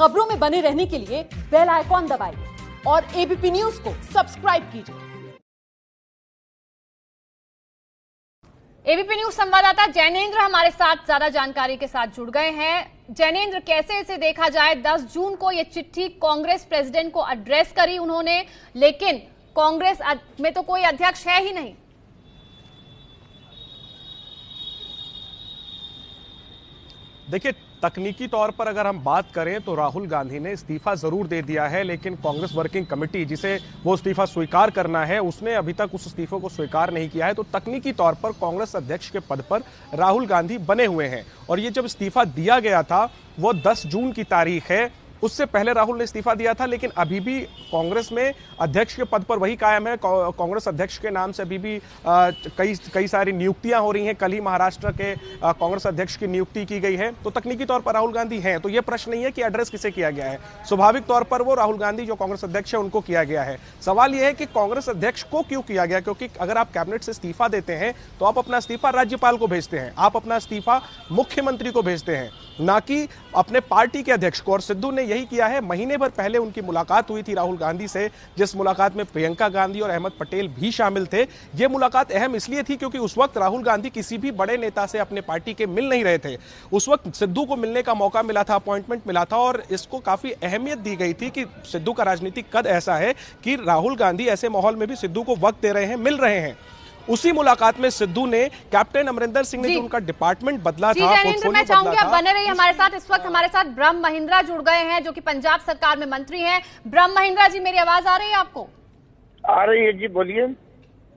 खबरों में बने रहने के लिए बेल आइकॉन दबाइए और एबीपी न्यूज़ को सब्सक्राइब कीजिए। एबीपी न्यूज़ संवाददाता जैनेन्द्र हमारे साथ ज़्यादा जानकारी के साथ जुड़ गए हैं। जैनेन्द्र कैसे इसे देखा जाए? 10 जून को यह चिट्ठी कांग्रेस प्रेसिडेंट को एड्रेस करी उन्होंने लेकिन कांग्रेस में तो कोई अध्यक्ष है ही नहीं। देखिए तकनीकी तौर पर अगर हम बात करें तो राहुल गांधी ने इस्तीफा ज़रूर दे दिया है, लेकिन कांग्रेस वर्किंग कमेटी जिसे वो इस्तीफा स्वीकार करना है, उसने अभी तक उस इस्तीफे को स्वीकार नहीं किया है। तो तकनीकी तौर पर कांग्रेस अध्यक्ष के पद पर राहुल गांधी बने हुए हैं। और ये जब इस्तीफा दिया गया था, वो 10 जून की तारीख है उससे पहले राहुल ने इस्तीफा दिया था, लेकिन अभी भी कांग्रेस में अध्यक्ष के पद पर वही कायम है। कांग्रेस अध्यक्ष के नाम से अभी भी कई कई सारी नियुक्तियाँ हो रही हैं। कल ही महाराष्ट्र के कांग्रेस अध्यक्ष की नियुक्ति की गई है। तो तकनीकी तौर पर राहुल गांधी हैं तो यह प्रश्न नहीं है कि एड्रेस किसे किया गया है। स्वाभाविक तौर पर वो राहुल गांधी जो कांग्रेस अध्यक्ष है, उनको किया गया है। सवाल यह है कि कांग्रेस अध्यक्ष को क्यों किया गया? क्योंकि अगर आप कैबिनेट से इस्तीफा देते हैं तो आप अपना इस्तीफा राज्यपाल को भेजते हैं, आप अपना इस्तीफा मुख्यमंत्री को भेजते हैं, ना कि अपने पार्टी के अध्यक्ष को। और सिद्धू ने यही किया है। महीने भर पहले उनकी मुलाकात हुई थी राहुल गांधी से, जिस मुलाकात में प्रियंका गांधी और अहमद पटेल भी शामिल थे। ये मुलाकात अहम इसलिए थी क्योंकि उस वक्त राहुल गांधी किसी भी बड़े नेता से अपने पार्टी के मिल नहीं रहे थे। उस वक्त सिद्धू को मिलने का मौका मिला था, अपॉइंटमेंट मिला था और इसको काफ़ी अहमियत दी गई थी कि सिद्धू का राजनीतिक कद ऐसा है कि राहुल गांधी ऐसे माहौल में भी सिद्धू को वक्त दे रहे हैं, मिल रहे हैं। उसी मुलाकात में सिद्धू ने कैप्टन अमरिंदर सिंह ने जो। उनका डिपार्टमेंट बदला था मैं चाहूँगी आप बने रहिए हमारे साथ। इस वक्त हमारे साथ ब्रह्म महिंद्रा जुड़ गए हैं जो कि पंजाब सरकार में मंत्री हैं। ब्रह्म महिंद्रा जी मेरी आवाज़ आ रही है आपको? आ रही है जी बोलिए।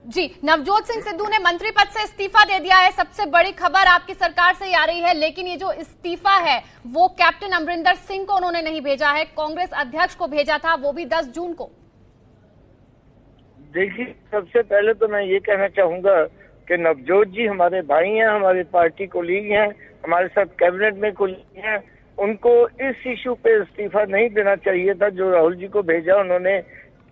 जी नवजोत सिंह सिद्धू ने मंत्री पद से इस्तीफा दे दिया है। सबसे बड़ी खबर आपकी सरकार से आ रही है लेकिन ये जो इस्तीफा है वो कैप्टन अमरिंदर सिंह को उन्होंने नहीं भेजा है। कांग्रेस अध्यक्ष को भेजा था वो भी दस जून को। देखिए, सबसे पहले तो मैं ये कहना चाहूँगा कि नवजोत जी हमारे भाई हैं, हमारी पार्टी को ली हैं, हमारे साथ कैबिनेट में को ली हैं। उनको इस इशू पे इस्तीफा नहीं देना चाहिए था जो राहुल जी को भेजा, उन्होंने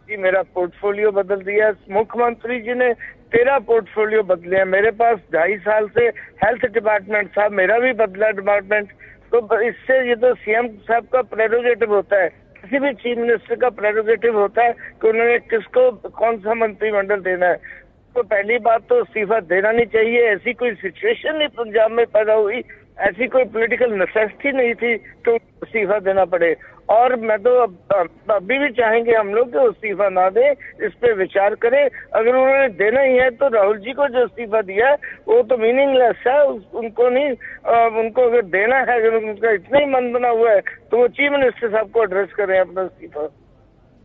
जी मेरा पोर्टफोलियो बदल दिया। मुख्यमंत्री जी ने तेरा पोर्टफोलियो बदले हैं। मेरे पास ढाई साल से हेल्थ डिपार्टमेंट था, मेरा भी बदला डिपार्टमेंट तो इससे ये तो सीएम साहब का प्रेरोगेटिव होता है। किसी भी चीफ मिनिस्टर का प्रेरोगेटिव होता है कि उन्होंने किसको कौन सा मंत्रिमंडल देना है। तो पहली बात तो इस्तीफा देना नहीं चाहिए, ऐसी कोई सिचुएशन नहीं, पंजाब में पैदा हुई। ऐसी कोई पॉलिटिकल नेसेसिटी नहीं थी तो इस्तीफा देना पड़े। और मैं तो अभी भी चाहेंगे हम लोग कि इस्तीफा ना दे, इस पे विचार करें। अगर उन्होंने देना ही है तो राहुल जी को जो इस्तीफा दिया है, वो तो मीनिंगलेस है। उनको नहीं उनको अगर देना है, अगर उनका इतना ही मन बना हुआ है तो वो चीफ मिनिस्टर साहब को एड्रेस करें अपना इस्तीफा।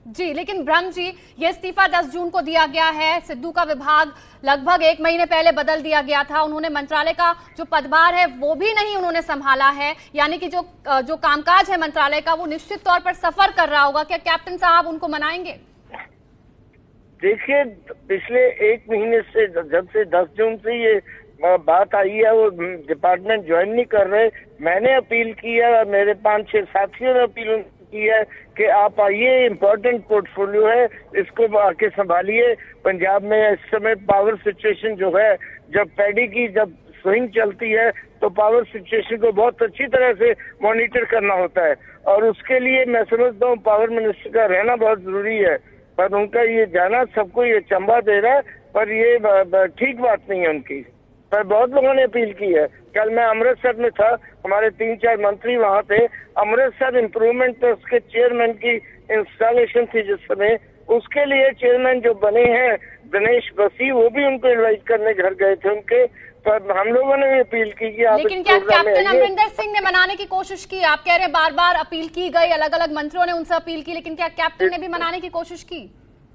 जी, लेकिन ब्रह्म जी, ये इस्तीफा 10 जून को दिया गया है। सिद्धू का विभाग लगभग एक महीने पहले बदल दिया गया था। उन्होंने मंत्रालय का जो पदभार है, वो भी नहीं उन्होंने संभाला है। यानी कि जो जो कामकाज है मंत्रालय का, वो निश्चित तौर पर सफ़र कर रहा होगा। क्या कैप्टन साहब उनको मनाएँगे? देखिए, पिछले एक महीने से, जब से दस जून से ये बात आई है, वो डिपार्टमेंट ज्वाइन नहीं कर रहे। मैंने अपील की है मेरे पाँच छह साथियों ने अपील की है कि आप आइए इम्पोर्टेंट पोर्टफोलियो है, इसको आके संभालिए। पंजाब में इस समय पावर सिचुएशन जो है, जब पैडी की जब स्विंग चलती है तो पावर सिचुएशन को बहुत अच्छी तरह से मॉनिटर करना होता है। और उसके लिए मैं समझता हूँ पावर मिनिस्टर का रहना बहुत ज़रूरी है, पर उनका ये जाना सबको ये चंबा दे रहा है, पर ये ठीक बात नहीं है उनकी। पर बहुत लोगों ने अपील की है। कल मैं अमृतसर में था हमारे तीन चार मंत्री वहाँ थे। अमृतसर इम्प्रूवमेंट ट्रस्ट के चेयरमैन की इंस्टॉलेशन थी जिस समय। उसके लिए चेयरमैन जो बने हैं दिनेश बसी वो भी उनको इन्वाइट करने घर गए थे उनके। पर हम लोगों ने भी अपील की कि आप लेकिन क्या कैप्टन अमरिंदर सिंह ने मनाने की कोशिश की? आप कह रहे हैं बार बार अपील की गई अलग अलग मंत्रियों ने उनसे अपील की लेकिन क्या कैप्टन ने भी मनाने की कोशिश की?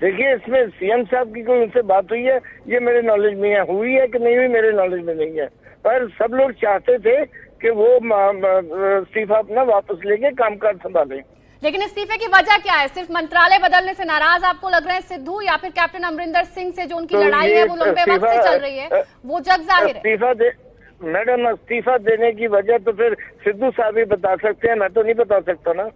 देखिए इसमें सीएम साहब की कोई उनसे बात हुई है? ये मेरे नॉलेज में है हुई है कि नहीं हुई मेरे नॉलेज में नहीं है। पर सब लोग चाहते थे कि वो इस्तीफा अपना वापस लेके कामकाज संभाले। लेकिन इस्तीफे की वजह क्या है? सिर्फ़ मंत्रालय बदलने से नाराज़ आपको लग रहे हैं सिद्धू या फिर कैप्टन अमरिंदर सिंह से जो उनकी तो लड़ाई है वो लंबे वक्त से चल रही है वो जग ज़ाहिर है। इस्तीफा दे मैडम इस्तीफा देने की वजह तो फिर सिद्धू साहब ही बता सकते हैं मैं तो नहीं बता सकता ना।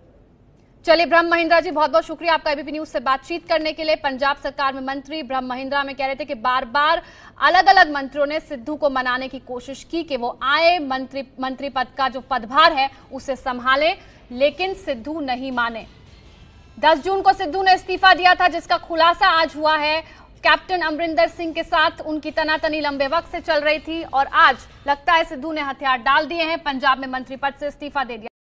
चलिए, ब्रह्म महिंद्रा जी बहुत बहुत शुक्रिया आपका एबीपी न्यूज़ से बातचीत करने के लिए। पंजाब सरकार में मंत्री ब्रह्म महिंद्रा में कह रहे थे कि बार बार अलग अलग मंत्रियों ने सिद्धू को मनाने की कोशिश की कि वो आए, मंत्री मंत्री पद का जो पदभार है, उसे संभाले, लेकिन सिद्धू नहीं माने। 10 जून को सिद्धू ने इस्तीफा दिया था, जिसका खुलासा आज हुआ है। कैप्टन अमरिंदर सिंह के साथ उनकी तनातनी लंबे वक्त से चल रही थी, और आज लगता है सिद्धू ने हथियार डाल दिए हैं। पंजाब में मंत्री पद से इस्तीफा दे दिया।